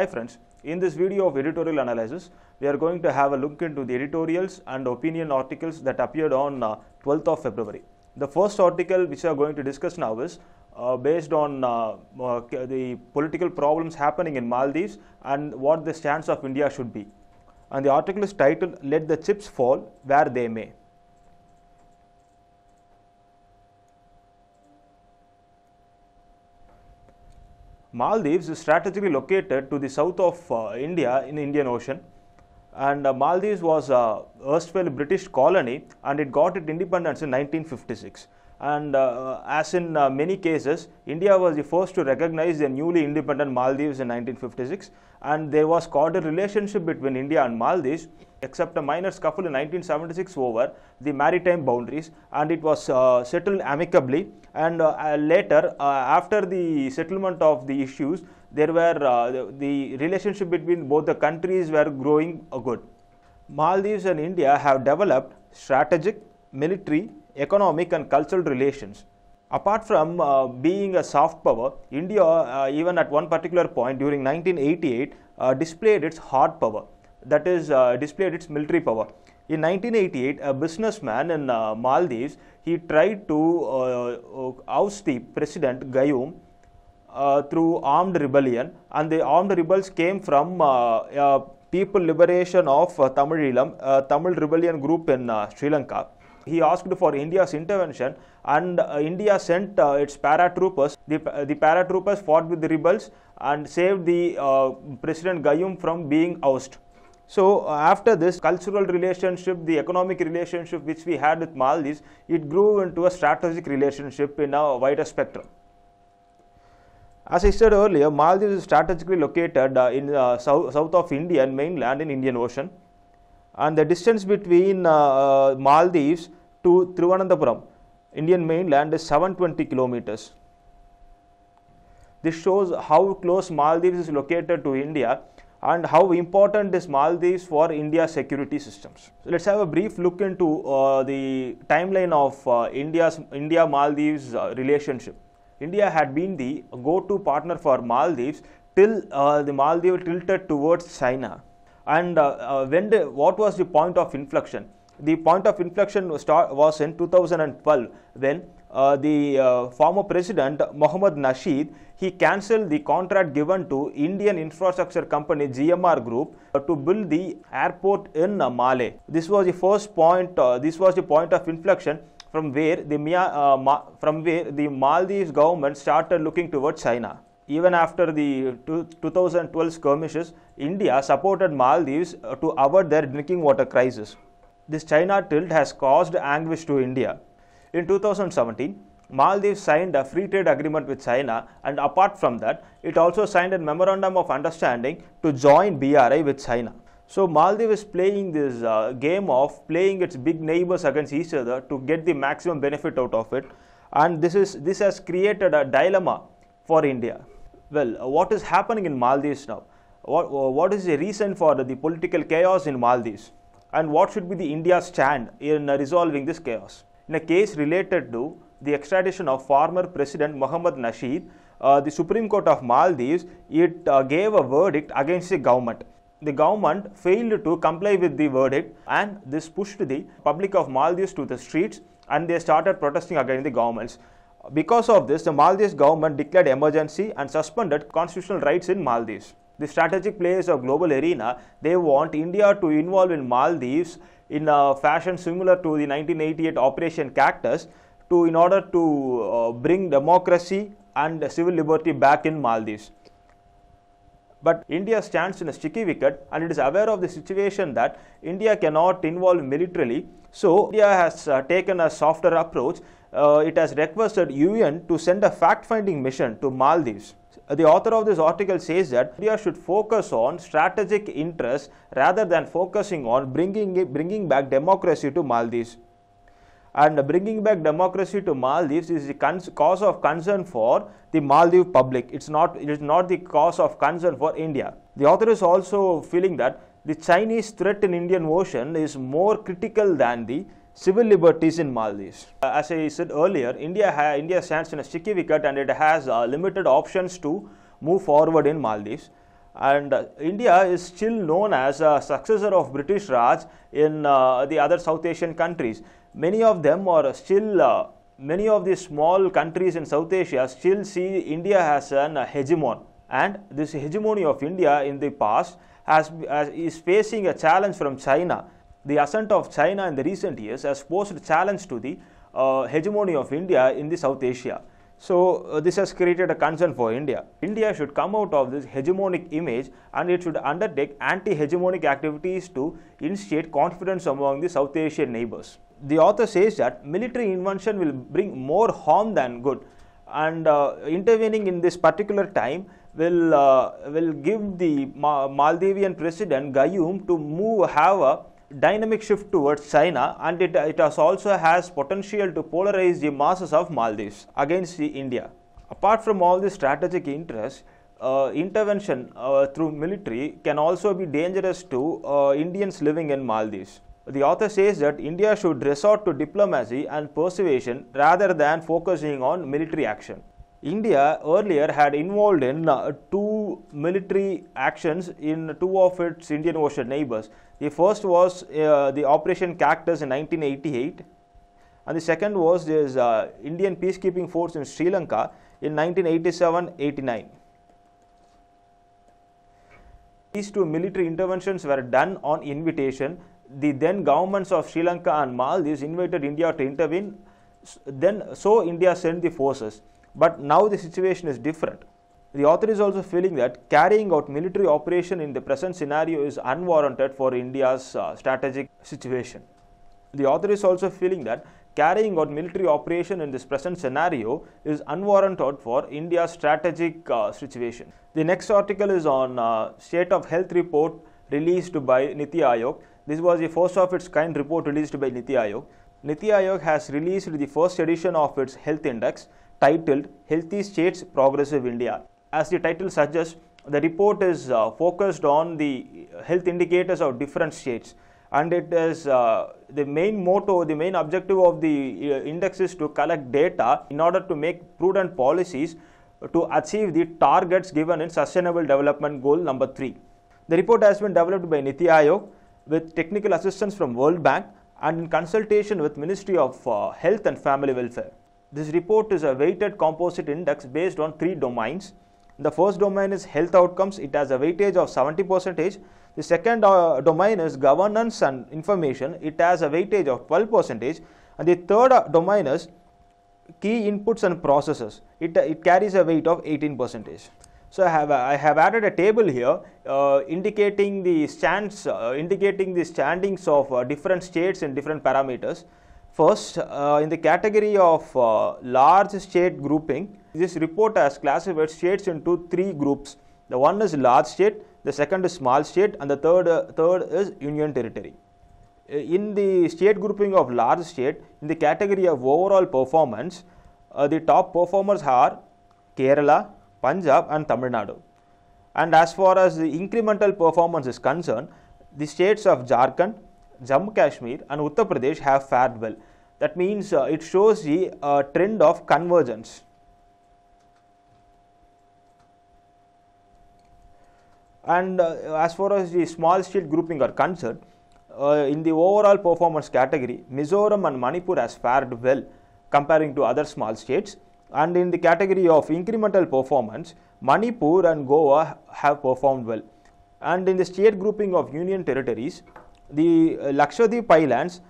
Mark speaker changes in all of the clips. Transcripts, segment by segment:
Speaker 1: Hi friends, in this video of editorial analysis, we are going to have a look into the editorials and opinion articles that appeared on uh, 12th of February. The first article which we are going to discuss now is uh, based on uh, uh, the political problems happening in Maldives and what the stance of India should be. And the article is titled Let the Chips Fall Where They May. Maldives is strategically located to the south of uh, India in the Indian Ocean. And uh, Maldives was a erstwhile British colony and it got its independence in 1956 and uh, as in uh, many cases India was the first to recognize the newly independent Maldives in 1956 and there was cordial relationship between India and Maldives except a minor scuffle in 1976 over the maritime boundaries. And it was uh, settled amicably. And uh, uh, later uh, after the settlement of the issues there were uh, the, the relationship between both the countries were growing uh, good. Maldives and india have developed strategic military economic and cultural relations. Apart from uh, being a soft power india uh, even at one particular point during 1988 uh, displayed its hard power that is uh, displayed its military power. In 1988 a businessman in uh, maldives he tried to uh, oust the president gayoom through armed rebellion. And the armed rebels came from people liberation of Tamilam, uh, Tamil rebellion group in Sri Lanka. He asked for India's intervention and uh, India sent uh, its paratroopers. The, uh, the paratroopers fought with the rebels and saved the President Gayoom from being ousted. So after this cultural relationship, the economic relationship which we had with Maldives, it grew into a strategic relationship in a wider spectrum. As I said earlier, Maldives is strategically located uh, in uh, south, south of India and mainland in Indian Ocean. And the distance between uh, Maldives to Thiruvananthapuram, Indian mainland is 720 kilometers. This shows how close Maldives is located to India and how important is Maldives for India's security systems. So let's have a brief look into uh, the timeline of uh, India's India Maldives uh, relationship. India had been the go-to partner for Maldives till uh, the Maldives tilted towards China. And uh, uh, when the, what was the point of inflection? The point of inflection was, in 2012 when uh, the uh, former president Mohammad Nasheed he cancelled the contract given to Indian infrastructure company GMR Group uh, to build the airport in Male. This was the first point. Uh, this was the point of inflection from where the uh, from where the Maldives government started looking towards China. Even after the 2012 skirmishes, India supported Maldives uh, to avert their drinking water crisis. This China tilt has caused anguish to India. In 2017, Maldives signed a free trade agreement with China, and apart from that, it also signed a memorandum of understanding to join BRI with China. So Maldives is playing this uh, game of playing its big neighbors against each other to get the maximum benefit out of it, and this is this has created a dilemma for India. Well, what is happening in Maldives now? What, what is the reason for the, the political chaos in Maldives? And what should be the India's stand in resolving this chaos? In a case related to the extradition of former President Mohammad Nasheed, uh, the Supreme Court of Maldives it uh, gave a verdict against the government. The government failed to comply with the verdict, and this pushed the public of Maldives to the streets, and they started protesting against the governments. Because of this, the Maldives government declared emergency and suspended constitutional rights in Maldives. The strategic players of global arena they want India to involve in Maldives in a fashion similar to the 1988 Operation Cactus to in order to uh, bring democracy and civil liberty back in Maldives. But India stands in a sticky wicket and it is aware of the situation that India cannot involve militarily. So India has uh, taken a softer approach. Uh, it has requested UN to send a fact-finding mission to Maldives. Uh, the author of this article says that India should focus on strategic interests rather than focusing on bringing, bringing back democracy to Maldives and bringing back democracy to Maldives is the cause of concern for the Maldives public. It's not, it is not the cause of concern for India. The author is also feeling that the Chinese threat in Indian Ocean is more critical than the civil liberties in Maldives. Uh, as I said earlier, India, India stands in a sticky wicket and it has uh, limited options to move forward in Maldives. And uh, India is still known as a successor of British Raj in uh, the other South Asian countries. Many of them are still, uh, many of the small countries in South Asia still see India as an hegemon. And this hegemony of India in the past has, has, is facing a challenge from China. The ascent of China in the recent years has posed a challenge to the uh, hegemony of India in the South Asia. So, uh, this has created a concern for India. India should come out of this hegemonic image and it should undertake anti hegemonic activities to instate confidence among the South Asian neighbors. The author says that military intervention will bring more harm than good, and uh, intervening in this particular time will, uh, will give the Maldivian president Gayoom to move, have a dynamic shift towards China and it, it also has potential to polarize the masses of Maldives against India. Apart from all the strategic interests, uh, intervention uh, through military can also be dangerous to uh, Indians living in Maldives. The author says that India should resort to diplomacy and persuasion rather than focusing on military action. India earlier had involved in uh, two military actions in two of its Indian Ocean neighbors. The first was uh, the Operation Cactus in 1988, and the second was this uh, Indian peacekeeping force in Sri Lanka in 1987-89. These two military interventions were done on invitation. The then governments of Sri Lanka and Maldives invited India to intervene. Then, so India sent the forces. But now the situation is different. The author is also feeling that carrying out military operation in the present scenario is unwarranted for India's uh, strategic situation. The author is also feeling that carrying out military operation in this present scenario is unwarranted for India's strategic uh, situation. The next article is on uh, State of Health report released by Niti Aayog. This was the first of its kind report released by Niti Aayog. Niti Aayog has released the first edition of its health index titled Healthy States Progressive India. As the title suggests, the report is uh, focused on the health indicators of different states and it is uh, the main motto, the main objective of the uh, index is to collect data in order to make prudent policies to achieve the targets given in Sustainable Development Goal number 3. The report has been developed by Niti Aayog with technical assistance from World Bank and in consultation with Ministry of uh, Health and Family Welfare. This report is a weighted composite index based on three domains. The first domain is health outcomes. It has a weightage of 70 percentage. The second uh, domain is governance and information. It has a weightage of 12 percentage. And the third uh, domain is key inputs and processes. It, uh, it carries a weight of 18 percentage. So I have, I have added a table here uh, indicating the stands, uh, indicating the standings of uh, different states in different parameters. First, uh, in the category of uh, large state grouping, this report has classified states into three groups. The one is large state, the second is small state, and the third, uh, third is union territory. Uh, in the state grouping of large state, in the category of overall performance, uh, the top performers are Kerala, Punjab, and Tamil Nadu. And as far as the incremental performance is concerned, the states of Jharkhand, Jammu Kashmir and Uttar Pradesh have fared well. That means uh, it shows the uh, trend of convergence. And uh, as far as the small state grouping are concerned, uh, in the overall performance category, Mizoram and Manipur has fared well comparing to other small states. And in the category of incremental performance, Manipur and Goa have performed well. And in the state grouping of union territories, the uh, Lakshadweep Islands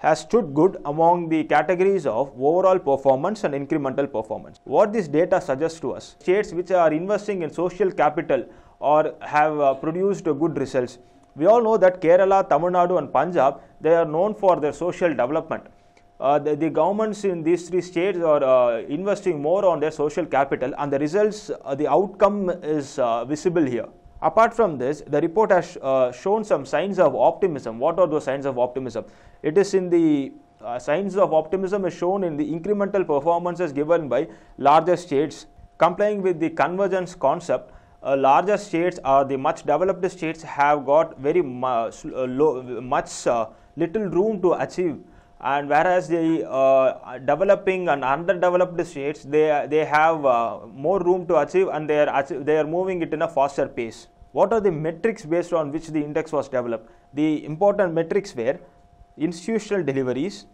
Speaker 1: has stood good among the categories of overall performance and incremental performance. What this data suggests to us, states which are investing in social capital or have uh, produced uh, good results. We all know that Kerala, Tamil Nadu and Punjab, they are known for their social development. Uh, the, the, governments in these three states are uh, investing more on their social capital and the results, uh, the outcome is visible here. Apart from this, the report has uh, shown some signs of optimism. What are those signs of optimism? It is in the uh, signs of optimism is shown in the incremental performances given by larger states. Complying with the convergence concept, uh, larger states or the much developed states have got very much, uh, low, much uh, little room to achieve and whereas the uh, developing and underdeveloped states they they have uh, more room to achieve and they are they are moving it in a faster pace What are the metrics based on which the index was developed? The important metrics were institutional deliveries,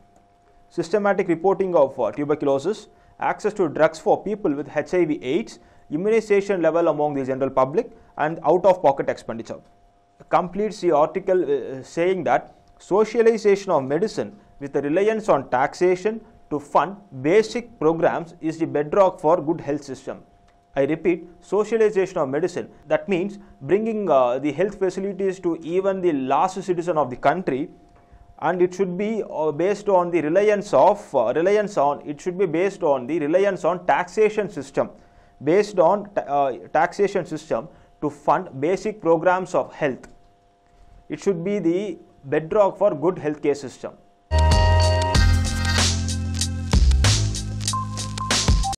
Speaker 1: systematic reporting of uh, tuberculosis, access to drugs for people with HIV AIDS, immunization level among the general public, and out of pocket expenditure. Completes the article uh, saying that socialization of medicine with a reliance on taxation to fund basic programs is the bedrock for good health system. I repeat, socialization of medicine. That means bringing uh, the health facilities to even the last citizen of the country, and it should be uh, based on the reliance of uh, reliance on. It should be based on the reliance on taxation system, based on ta- uh, taxation system to fund basic programs of health. It should be the bedrock for good healthcare system.